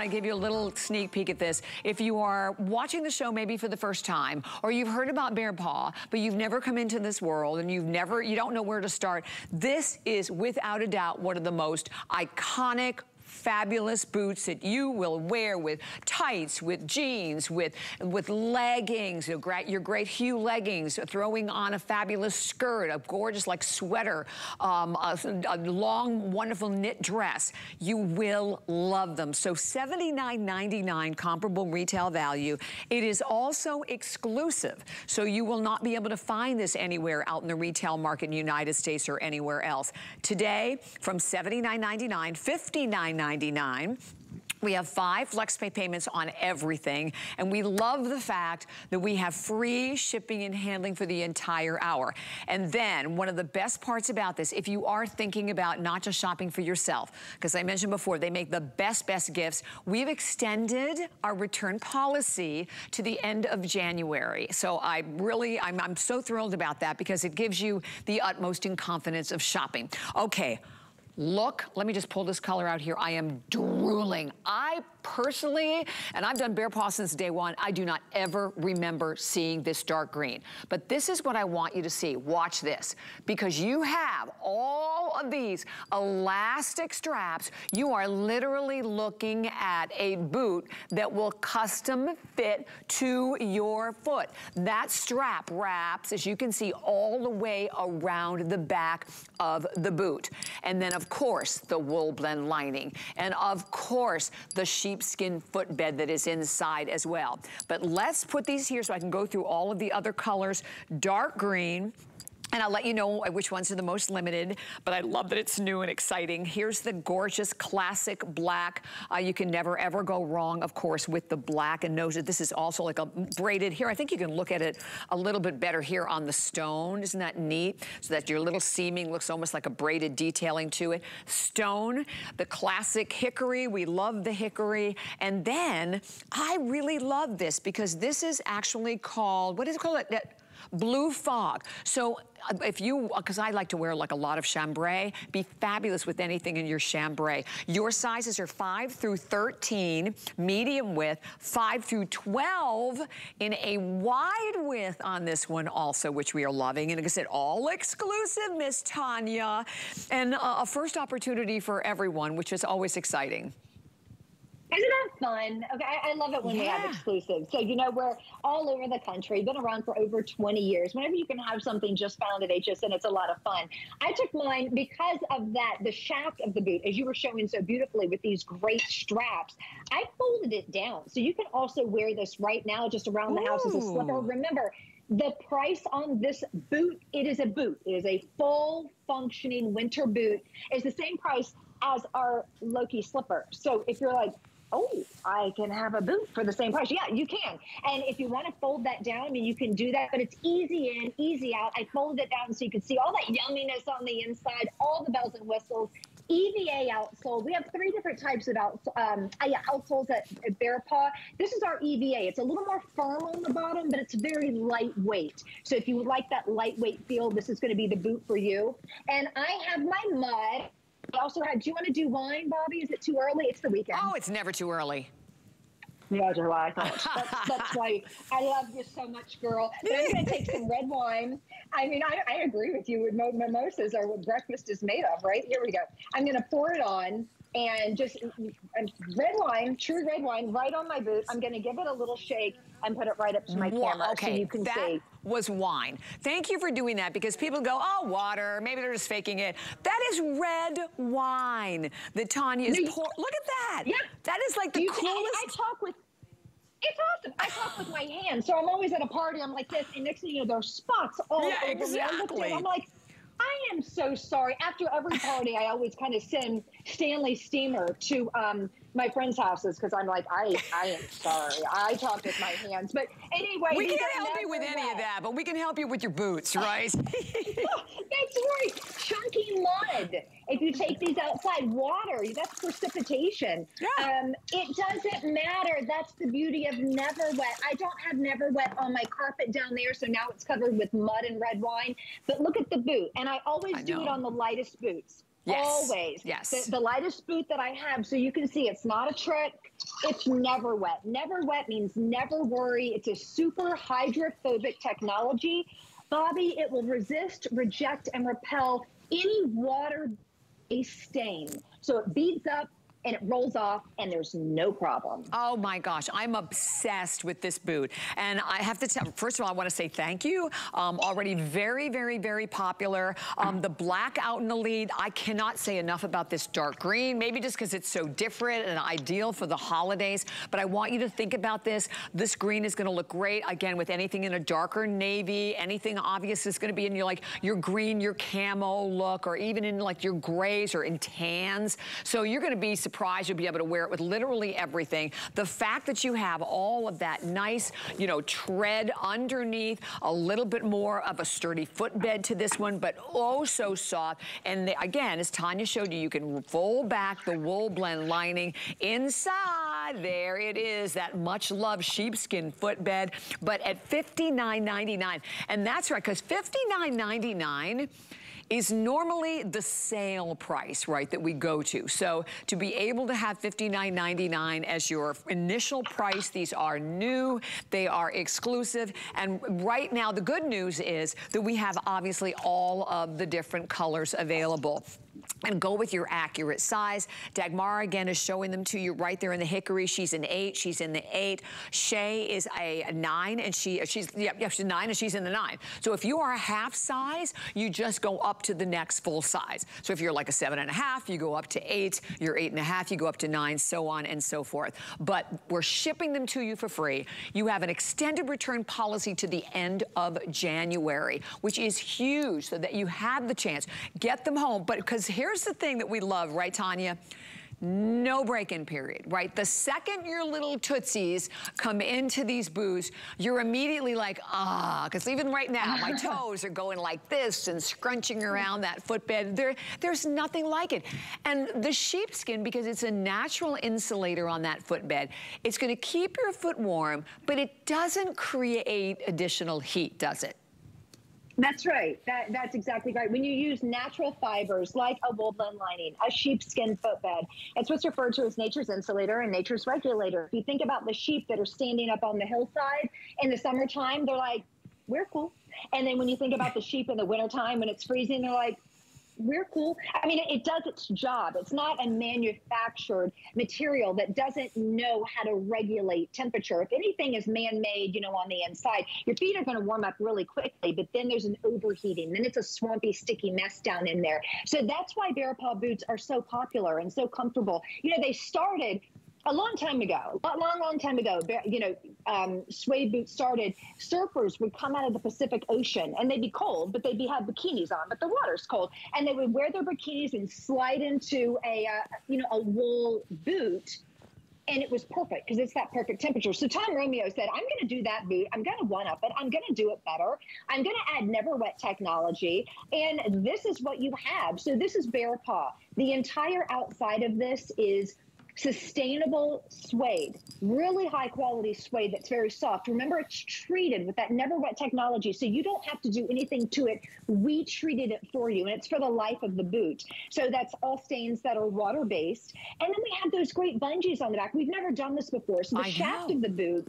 I give you a little sneak peek at this. If you are watching the show maybe for the first time, or you've heard about BEARPAW, but you've never come into this world and you've never, you don't know where to start, this is without a doubt one of the most iconic fabulous boots that you will wear with tights, with jeans, with, with leggings, your great, your great hue leggings, throwing on a fabulous skirt, a gorgeous like sweater, um, a, a long, wonderful knit dress. You will love them. So $79.99 comparable retail value. It is also exclusive. So you will not be able to find this anywhere out in the retail market in the United States or anywhere else. Today, from $79.99, $59.99 $199. We have five FlexPay payments on everything, and we love the fact that we have free shipping and handling for the entire hour. And then, one of the best parts about this, if you are thinking about not just shopping for yourself, because I mentioned before, they make the best, best gifts, we've extended our return policy to the end of January. So I really, I'm, I'm so thrilled about that because it gives you the utmost in confidence of shopping. Okay look, let me just pull this color out here. I am drooling. I personally, and I've done BEARPAW since day one, I do not ever remember seeing this dark green. But this is what I want you to see. Watch this. Because you have all of these elastic straps, you are literally looking at a boot that will custom fit to your foot. That strap wraps, as you can see, all the way around the back of the boot. And then, of course, the wool blend lining. And of course, the sheepskin footbed that is inside as well. But let's put these here so I can go through all of the other colors. Dark green, and I'll let you know which ones are the most limited, but I love that it's new and exciting. Here's the gorgeous classic black. Uh, you can never ever go wrong, of course, with the black. And that this is also like a braided here. I think you can look at it a little bit better here on the stone. Isn't that neat? So that your little seaming looks almost like a braided detailing to it. Stone, the classic hickory. We love the hickory. And then I really love this because this is actually called, what is it called? Blue fog. So uh, if you, because I like to wear like a lot of chambray, be fabulous with anything in your chambray. Your sizes are 5 through 13, medium width, 5 through 12 in a wide width on this one also, which we are loving. And like I said, all exclusive, Miss Tanya. And uh, a first opportunity for everyone, which is always exciting. Isn't that fun? Okay, I, I love it when yeah. we have exclusives. So, you know, we're all over the country, been around for over 20 years. Whenever you can have something just found at HSN, it's a lot of fun. I took mine because of that, the shaft of the boot, as you were showing so beautifully with these great straps, I folded it down. So you can also wear this right now just around the Ooh. house as a slipper. Remember, the price on this boot, it is a boot. It is a full functioning winter boot. It's the same price as our Loki slipper. So if you're like, oh, I can have a boot for the same price. Yeah, you can. And if you want to fold that down, I mean, you can do that, but it's easy in, easy out. I folded it down so you can see all that yumminess on the inside, all the bells and whistles. EVA outsole. We have three different types of out, um, outsoles at, at BEARPAW. This is our EVA. It's a little more firm on the bottom, but it's very lightweight. So if you would like that lightweight feel, this is going to be the boot for you. And I have my mud we also had, do you want to do wine, Bobby? Is it too early? It's the weekend. Oh, it's never too early. Yeah, July. That's, that's why I love you so much, girl. But I'm going to take some red wine. I mean, I, I agree with you. Mimosas are what breakfast is made of, right? Here we go. I'm going to pour it on and just red wine, true red wine, right on my boot. I'm going to give it a little shake and put it right up to my camera okay. so you can that see. was wine. Thank you for doing that because people go, oh, water. Maybe they're just faking it. That is red wine that Tanya is no, pouring. Look at that. Yeah. That is like the you, coolest. I, I talk with it's awesome. I talk with my hands, so I'm always at a party. I'm like this, and next thing you know, there's spots all yeah, over exactly. me. I'm like, I am so sorry. After every party, I always kind of send Stanley Steamer to um, my friends' houses because I'm like, I, I am sorry. I talk with my hands. But anyway, we can't help you with any of that, but we can help you with your boots, right? That's right. Chunky mud. If you take these outside, water, that's precipitation. Yeah. Um, it doesn't matter. That's the beauty of NeverWet. I don't have NeverWet on my carpet down there, so now it's covered with mud and red wine. But look at the boot. And I always I do it on the lightest boots. Yes. Always. Yes. The, the lightest boot that I have, so you can see it's not a trick. It's NeverWet. Never wet means never worry. It's a super hydrophobic technology. Bobby, it will resist, reject, and repel any water-based stain. So it beads up, and it rolls off and there's no problem. Oh my gosh, I'm obsessed with this boot. And I have to tell, first of all, I wanna say thank you. Um, already very, very, very popular. Um, the black out in the lead, I cannot say enough about this dark green, maybe just because it's so different and ideal for the holidays. But I want you to think about this. This green is gonna look great, again, with anything in a darker navy, anything obvious is gonna be in your like your green, your camo look, or even in like your grays or in tans. So you're gonna be surprised you'll be able to wear it with literally everything. The fact that you have all of that nice, you know, tread underneath, a little bit more of a sturdy footbed to this one, but oh so soft. And the, again, as Tanya showed you, you can fold back the wool blend lining inside. There it is, that much loved sheepskin footbed, but at $59.99. And that's right, because $59.99 is normally the sale price, right, that we go to. So to be able to have $59.99 as your initial price, these are new, they are exclusive, and right now the good news is that we have obviously all of the different colors available and go with your accurate size. Dagmar, again, is showing them to you right there in the hickory. She's an eight, she's in the eight. Shay is a, nine, and she she's, yeah, yeah, she's nine, and she's in the nine. So if you are a half size, you just go up to the next full size. So if you're like a seven and a half, you go up to eight, you're eight and a half, you go up to nine, so on and so forth. But we're shipping them to you for free. You have an extended return policy to the end of January, which is huge, so that you have the chance. Get them home, but because here's the thing that we love, right, Tanya? no break-in period, right? The second your little Tootsies come into these booths, you're immediately like, ah, because even right now, my toes are going like this and scrunching around that footbed. There, there's nothing like it. And the sheepskin, because it's a natural insulator on that footbed, it's gonna keep your foot warm, but it doesn't create additional heat, does it? That's right. That, that's exactly right. When you use natural fibers like a wool blend lining, a sheepskin footbed, it's what's referred to as nature's insulator and nature's regulator. If you think about the sheep that are standing up on the hillside in the summertime, they're like, we're cool. And then when you think about the sheep in the wintertime when it's freezing, they're like, we're cool. I mean, it, does its job. It's not a manufactured material that doesn't know how to regulate temperature. If anything is man-made, you know, on the inside, your feet are going to warm up really quickly, but then there's an overheating. Then it's a swampy, sticky mess down in there. So that's why Paw boots are so popular and so comfortable. You know, they started a long time ago, a long, long time ago, you know, um, suede boots started. Surfers would come out of the Pacific Ocean and they'd be cold, but they'd be have bikinis on, but the water's cold, and they would wear their bikinis and slide into a, uh, you know, a wool boot. And it was perfect because it's that perfect temperature. So Tom Romeo said, I'm going to do that boot. I'm going to one up it. I'm going to do it better. I'm going to add NeverWet technology. And this is what you have. So this is BEARPAW. The entire outside of this is sustainable suede, really high quality suede that's very soft. Remember, it's treated with that NeverWet technology, so you don't have to do anything to it. We treated it for you, and it's for the life of the boot. So that's all stains that are water based. And then we have those great bungees on the back. We've never done this before. So the I shaft know. of the boot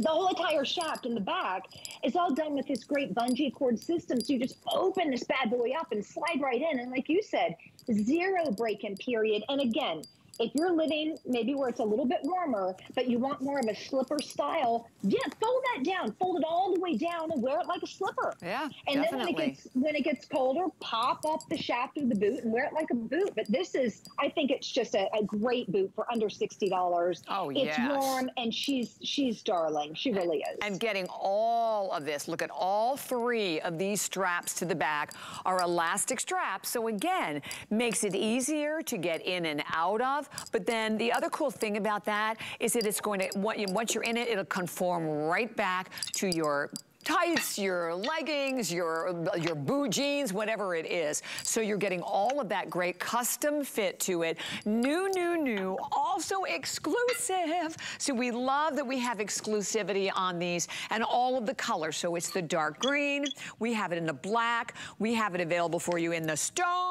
the whole entire shaft in the back is all done with this great bungee cord system. So you just open this bad boy up and slide right in. And like you said, zero break-in period. And again, if you're living maybe where it's a little bit warmer, but you want more of a slipper style, yeah, fold that down, fold it all the way down and wear it like a slipper. Yeah, And definitely. then when it gets when it gets colder, pop up the shaft of the boot and wear it like a boot. But this is, I think it's just a, a great boot for under sixty dollars. Oh It's yes. warm and she's she's darling. She really is. And getting all of this, look at all three of these straps to the back are elastic straps. So again, makes it easier to get in and out of. But then the other cool thing about that is that it's going to, once you're in it, it'll conform right back to your tights, your leggings, your, your boot jeans, whatever it is. So you're getting all of that great custom fit to it. New, new, new, also exclusive. So we love that we have exclusivity on these and all of the colors. So it's the dark green, we have it in the black, we have it available for you in the stone,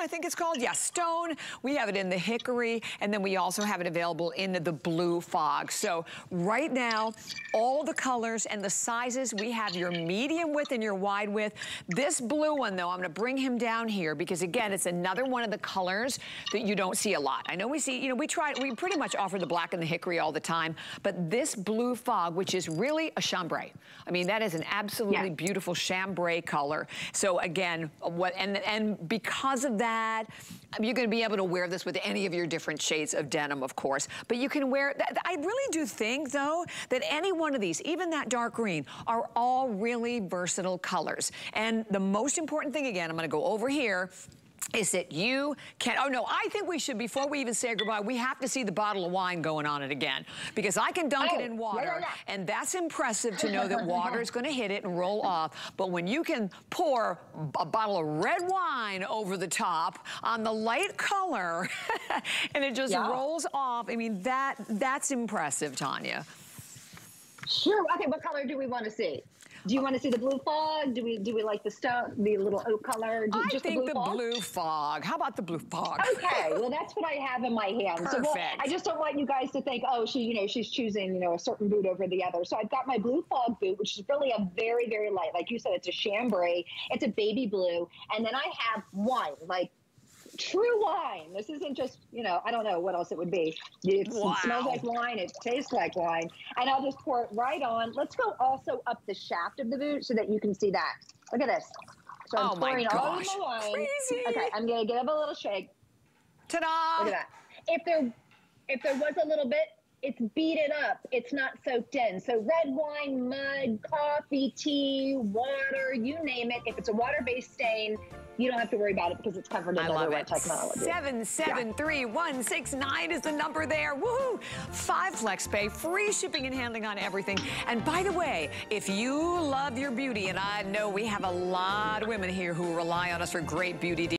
I think it's called. Yes, Stone. We have it in the hickory, and then we also have it available in the blue fog. So right now, all the colors and the sizes, we have your medium width and your wide width. This blue one, though, I'm gonna bring him down here because, again, it's another one of the colors that you don't see a lot. I know we see, you know, we try, we pretty much offer the black and the hickory all the time, but this blue fog, which is really a chambray. I mean, that is an absolutely yeah. beautiful chambray color. So again, what and and because of that, you're going to be able to wear this with any of your different shades of denim, of course. But you can wear, I really do think, though, that any one of these, even that dark green, are all really versatile colors. And the most important thing, again, I'm going to go over here, is that you can, oh no, I think we should, before we even say goodbye, we have to see the bottle of wine going on it again. Because I can dunk oh, it in water, yeah, yeah, yeah. and that's impressive to know that water is gonna hit it and roll off. But when you can pour a bottle of red wine over the top on the light color, and it just rolls off, I mean, that that's impressive, Tanya. Sure, okay, what color do we want to see? Do you want to see the blue fog? Do we do we like the stone, the little oak color? Do, I just think the, blue, the blue, fog. How about the blue fog? Okay, well that's what I have in my hand. Perfect. So well, I just don't want you guys to think, oh, she, you know, she's choosing, you know, a certain boot over the other. So I've got my blue fog boot, which is really a very, very light, like you said, it's a chambray. It's a baby blue, and then I have one like true wine. This isn't just, you know, I don't know what else it would be. It wow. smells like wine. It tastes like wine. And I'll just pour it right on. Let's go also up the shaft of the boot so that you can see that. Look at this. So I'm oh pouring my all of the wine. Crazy. Okay, I'm going to give it a little shake. Ta-da! Look at that. If there, if there was a little bit, it's beaded up. It's not soaked in. So red wine, mud, coffee, tea, water, you name it. If it's a water-based stain, you don't have to worry about it because it's covered in NeverWet technology. 773169 yeah. is the number there. Woohoo! Five FlexPay, free shipping and handling on everything. And by the way, if you love your beauty, and I know we have a lot of women here who rely on us for great beauty